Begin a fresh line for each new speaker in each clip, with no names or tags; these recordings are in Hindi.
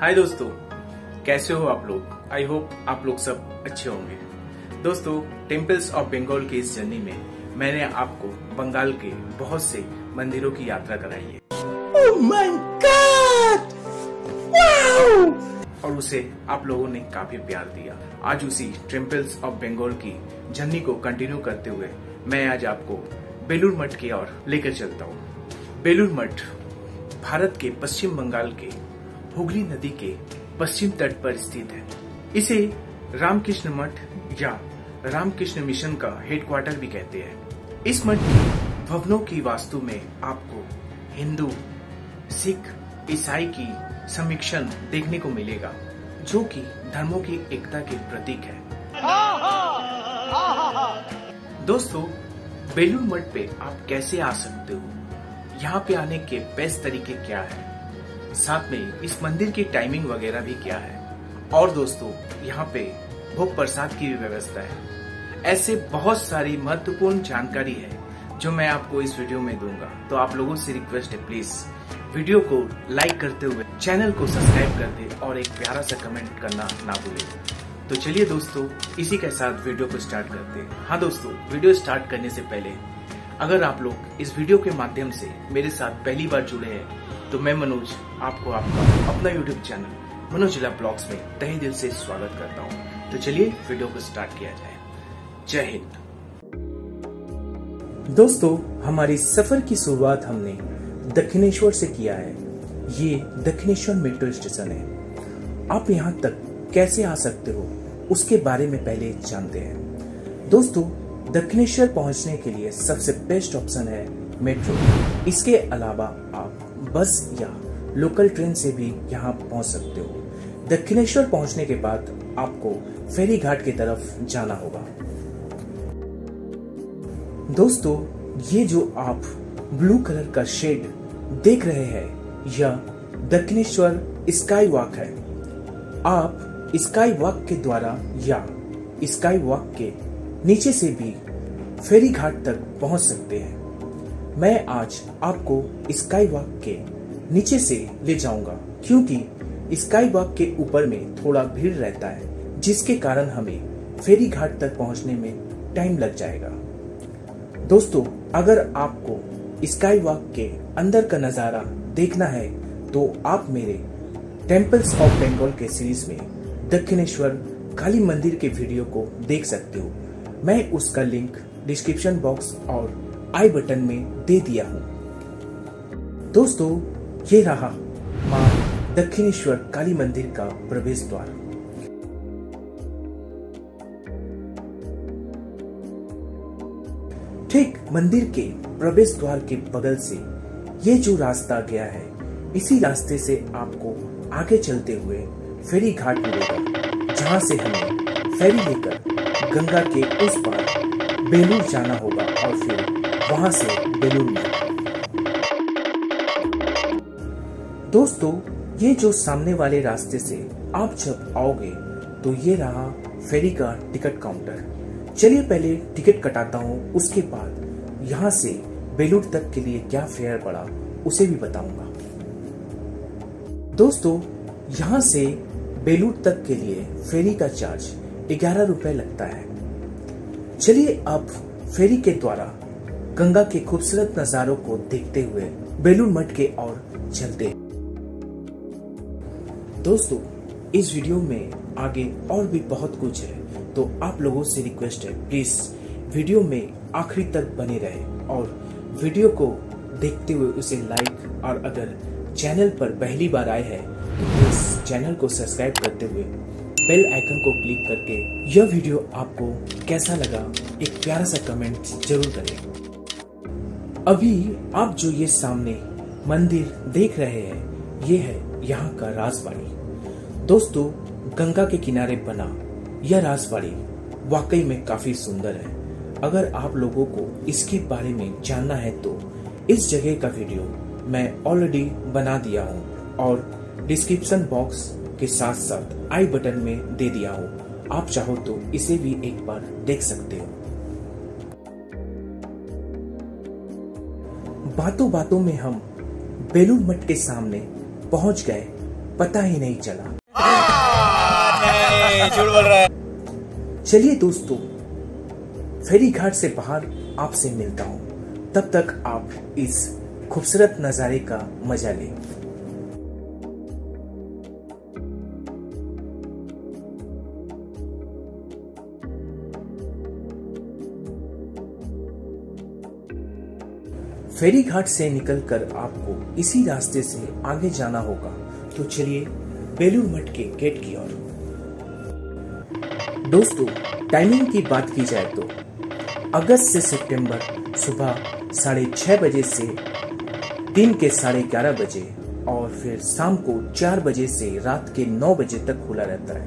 हाय दोस्तों कैसे हो आप लोग? आई होप आप लोग सब अच्छे होंगे। दोस्तों टेम्पल्स ऑफ़ बंगाल की इस जर्नी में मैंने आपको बंगाल के बहुत से मंदिरों की यात्रा कराई है।
Oh my god! Wow!
और उसे आप लोगों ने काफ़ी प्यार दिया। आज उसी टेम्पल्स ऑफ़ बंगाल की जर्नी को कंटिन्यू करते हुए मैं आज आपको बेलूर मठ की ओर लेकर चलता हूँ। बेलूर मठ भारत के पश्चिम बंगाल के हुगली नदी के पश्चिम तट पर स्थित है। इसे रामकृष्ण मठ या रामकृष्ण मिशन का हेडक्वार्टर भी कहते हैं। इस मठ की भवनों की वास्तु में आपको हिंदू, सिख, ईसाई की समीक्षण देखने को मिलेगा, जो कि धर्मों की एकता के प्रतीक है। दोस्तों, बेलूर मठ पे आप कैसे आ सकते हो? यहाँ पे आने के बेस्ट तरीके क्या है? साथ में इस मंदिर की टाइमिंग वगैरह भी क्या है? और दोस्तों, यहाँ पे भोग प्रसाद की भी व्यवस्था है। ऐसे बहुत सारी महत्वपूर्ण जानकारी है जो मैं आपको इस वीडियो में दूँगा। तो आप लोगों से रिक्वेस्ट है प्लीज़ वीडियो को लाइक करते हुए चैनल को सब्सक्राइब कर दे और एक प्यारा सा कमेंट करना ना भूलें। तो चलिए दोस्तों, इसी के साथ वीडियो को स्टार्ट करते हैं। हाँ दोस्तों, वीडियो स्टार्ट करने से पहले अगर आप लोग इस वीडियो के माध्यम से मेरे साथ पहली बार जुड़े हैं तो मैं मनोज आपको आपका अपना यूट्यूब चैनल मनोज जिला ब्लॉग्स में तहे दिल से स्वागत करता हूँ। तो चलिए वीडियो को स्टार्ट किया जाए। जय हिंद। दोस्तों, हमारी सफ़र की शुरुआत हमने दक्षिणेश्वर से किया है। ये दक्षिणेश्वर मेट्रो स्टेशन है। आप यहाँ तक कैसे आ सकते हो, उसके बारे में पहले जानते हैं। दोस्तों दक्षिणेश्वर पहुँचने के लिए सबसे बेस्ट ऑप्शन है मेट्रो इसके अलावा आप बस या लोकल ट्रेन से भी यहाँ पहुँच सकते हो। दक्षिणेश्वर पहुँचने के बाद आपको फेरी घाट की तरफ़ जाना होगा। दोस्तों, ये जो आप ब्लू कलर का शेड देख रहे हैं, यह दक्षिणेश्वर स्काई वॉक है। आप स्काई वॉक के द्वारा या स्काई वॉक के नीचे से भी फेरी घाट तक पहुँच सकते हैं। मैं आज आपको स्काई वॉक के नीचे से ले जाऊँगा, क्योंकि स्काई वॉक के ऊपर में थोड़ा भीड़ रहता है, जिसके कारण हमें फेरी घाट तक पहुँचने में टाइम लग जाएगा। दोस्तों, अगर आपको स्काई वॉक के अंदर का नज़ारा देखना है तो आप मेरे टेम्पल्स ऑफ़ बंगाल के सीरीज़ में दक्षिणेश्वर काली मंदिर के वीडियो को देख सकते हो। मैं उसका लिंक डिस्क्रिप्शन बॉक्स और आई बटन में दे दिया हूँ। दोस्तों, ये रहा माँ दक्षिणेश्वर काली मंदिर का प्रवेश द्वार। ठीक मंदिर के प्रवेश द्वार के बगल से ये जो रास्ता गया है, इसी रास्ते से आपको आगे चलते हुए फेरी घाट मिलेगा, जहाँ से हमें फेरी लेकर गंगा के उस पार बेलूर जाना होगा और फिर वहाँ से बेलूर में। दोस्तों, ये जो सामने वाले रास्ते से आप जब आओगे तो ये रहा फेरी का टिकट काउंटर चलिए पहले टिकट कटाता हूँ, उसके बाद यहाँ से बेलूर तक के लिए क्या फेयर पड़ा, उसे भी बताऊँगा। दोस्तों, यहाँ से बेलूर तक के लिए फेरी का चार्ज ग्यारह रुपए लगता है। चलिए अब फेरी के द्वारा गंगा के खूबसूरत नजारों को देखते हुए बेलूर मठ के और चलते दोस्तों, इस वीडियो में आगे और भी बहुत कुछ है तो आप लोगों से रिक्वेस्ट है प्लीज़ वीडियो में आखिरी तक बने रहे और वीडियो को देखते हुए उसे लाइक और अगर चैनल पर पहली बार आए हैं तो प्लीज़ चैनल को सब्सक्राइब करते हुए बेल आइकन को क्लिक करके यह वीडियो आपको कैसा लगा, एक प्यारा सा कमेंट ज़रूर करें। अभी आप जो ये सामने मंदिर देख रहे हैं, ये है यहाँ का राजवाड़ी दोस्तों, गंगा के किनारे बना यह राजवाड़ी वाकई में काफ़ी सुंदर है। अगर आप लोगों को इसके बारे में जानना है तो इस जगह का वीडियो मैं ऑलरेडी बना दिया हूँ और डिस्क्रिप्शन बॉक्स के साथ साथ आई बटन में दे दिया हूँ। आप चाहो तो इसे भी एक बार देख सकते हो। बातों बातों में हम बेलूर मठ के सामने पहुँच गए पता ही नहीं चला। चलिए दोस्तों फेरी घाट से बाहर आपसे मिलता हूँ। तब तक आप इस खूबसूरत नजारे का मज़ा लें। फेरी घाट से निकलकर आपको इसी रास्ते से आगे जाना होगा। तो चलिए, बेलूर मठ के गेट की ओर। दोस्तों टाइमिंग की बात की जाए तो अगस्त से सितंबर सुबह साढ़े छह बजे से दिन के साढ़े ग्यारह बजे और फिर शाम को चार बजे से रात के नौ बजे तक खुला रहता है।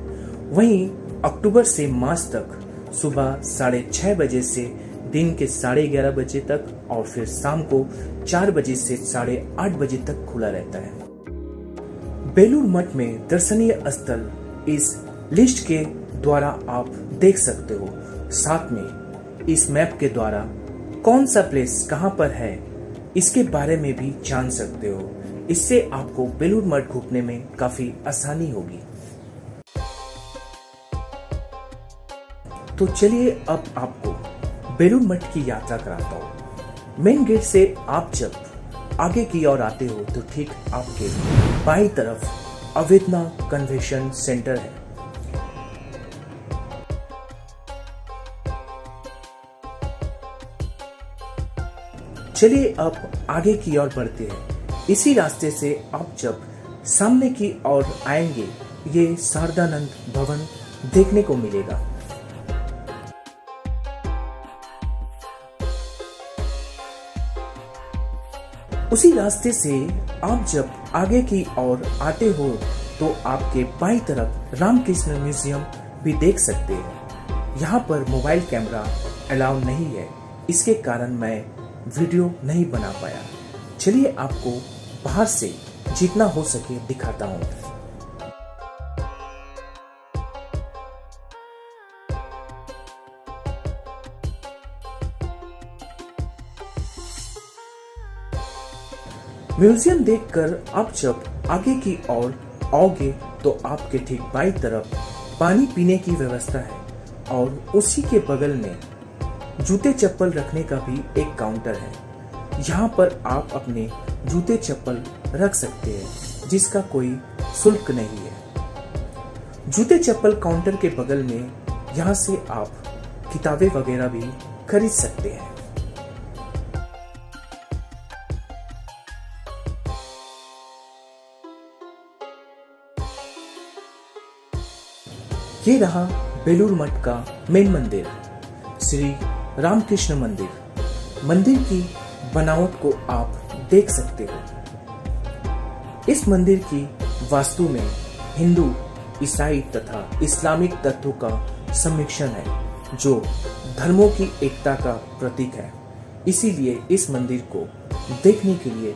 वहीं अक्टूबर से मार्च तक सुबह साढ़े छह बजे से दिन के साढ़े ग्यारह बजे तक और फिर शाम को चार बजे से साढ़े आठ बजे तक खुला रहता है। बेलूर मठ में दर्शनीय स्थल इस लिस्ट के द्वारा आप देख सकते हो। साथ में इस मैप के द्वारा कौन सा प्लेस कहाँ पर है, इसके बारे में भी जान सकते हो। इससे आपको बेलूर मठ घूमने में काफ़ी आसानी होगी। तो चलिए अब आपको बेलूर मठ की यात्रा कराता हूँ। मेन गेट से आप जब आगे की ओर आते हो तो ठीक आपके बाई तरफ़ अवेदना कन्वेंशन सेंटर है। चलिए अब आगे की ओर बढ़ते हैं। इसी रास्ते से आप जब सामने की ओर आएँगे, ये शारदानंद भवन देखने को मिलेगा। उसी रास्ते से आप जब आगे की ओर आते हो तो आपके बाई तरफ़ रामकृष्ण म्यूज़ियम भी देख सकते हैं। यहाँ पर मोबाइल कैमरा अलाउ नहीं है। इसके कारण मैं वीडियो नहीं बना पाया। चलिए आपको बाहर से जितना हो सके दिखाता हूँ। म्यूज़ियम देखकर आप जब आगे की ओर आओगे तो आपके ठीक बाई तरफ़ पानी पीने की व्यवस्था है और उसी के बगल में जूते चप्पल रखने का भी एक काउंटर है। यहाँ पर आप अपने जूते चप्पल रख सकते हैं, जिसका कोई शुल्क नहीं है। जूते चप्पल काउंटर के बगल में यहाँ से आप किताबें वगैरह भी खरीद सकते हैं। ये रहा बेलूर मठ का मेन मंदिर, श्री रामकृष्ण मंदिर। मंदिर की बनावट को आप देख सकते हो। इस मंदिर की वास्तु में हिंदू, ईसाई तथा इस्लामिक तत्वों का समिश्रण है, जो धर्मों की एकता का प्रतीक है। इसीलिए इस मंदिर को देखने के लिए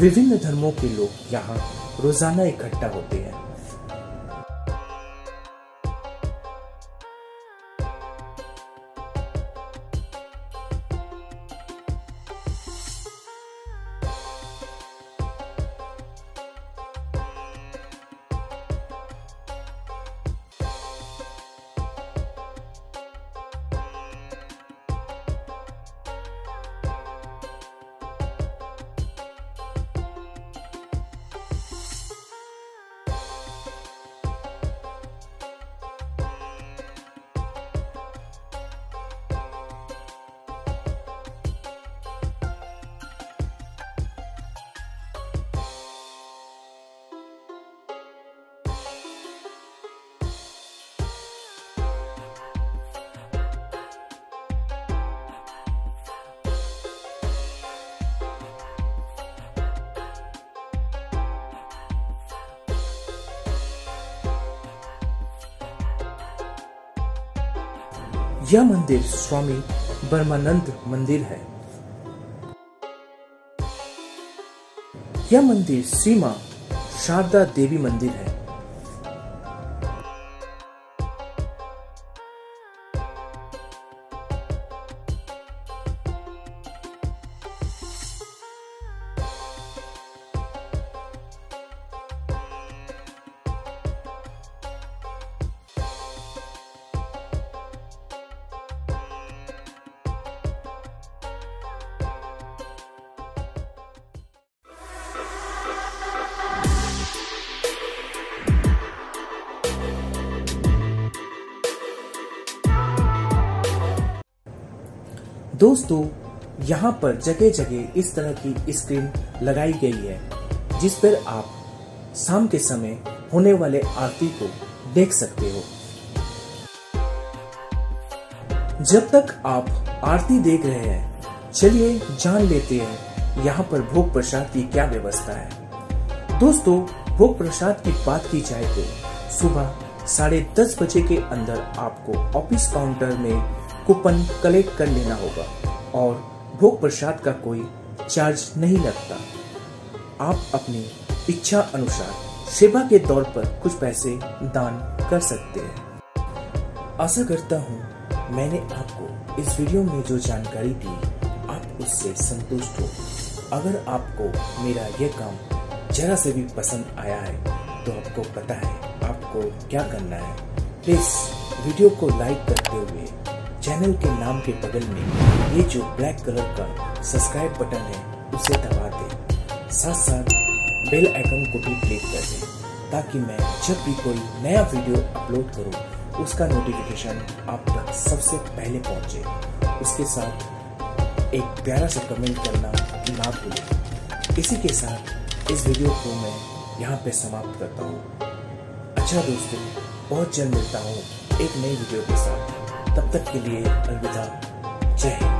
विभिन्न धर्मों के लोग यहाँ रोज़ाना इकट्ठा होते हैं। यह मंदिर स्वामी ब्रह्मानंद मंदिर है। यह मंदिर सीमा शारदा देवी मंदिर है। दोस्तों, यहाँ पर जगह जगह इस तरह की स्क्रीन लगाई गई है, जिस पर आप शाम के समय होने वाले आरती को देख सकते हो। जब तक आप आरती देख रहे हैं, चलिए जान लेते हैं यहाँ पर भोग प्रसाद की क्या व्यवस्था है। दोस्तों, भोग प्रसाद की बात की जाए तो सुबह साढ़े दस बजे के अंदर आपको ऑफ़िस काउंटर में कूपन कलेक्ट कर लेना होगा और भोग प्रसाद का कोई चार्ज नहीं लगता। आप अपनी इच्छा अनुसार सेवा के तौर पर कुछ पैसे दान कर सकते हैं। आशा करता हूँ मैंने आपको इस वीडियो में जो जानकारी दी, आप उससे संतुष्ट हो। अगर आपको मेरा यह काम जरा से भी पसंद आया है तो आपको पता है आपको क्या करना है। प्लीज़ वीडियो को लाइक करते हुए चैनल के नाम के बगल में ये जो ब्लैक कलर का सब्सक्राइब बटन है, उसे दबा दें। साथ साथ बेल आइकन को भी क्लिक कर दें, ताकि मैं जब भी कोई नया वीडियो अपलोड करूँ, उसका नोटिफिकेशन आप तक सबसे पहले पहुँचे। उसके साथ एक प्यारा सा कमेंट करना ना भूलें। इसी के साथ इस वीडियो को मैं यहाँ पे समाप्त करता हूँ। अच्छा दोस्तों, बहुत जल्द मिलता हूँ एक नई वीडियो के साथ। तब तक के लिए अलविदा। जय हिंद।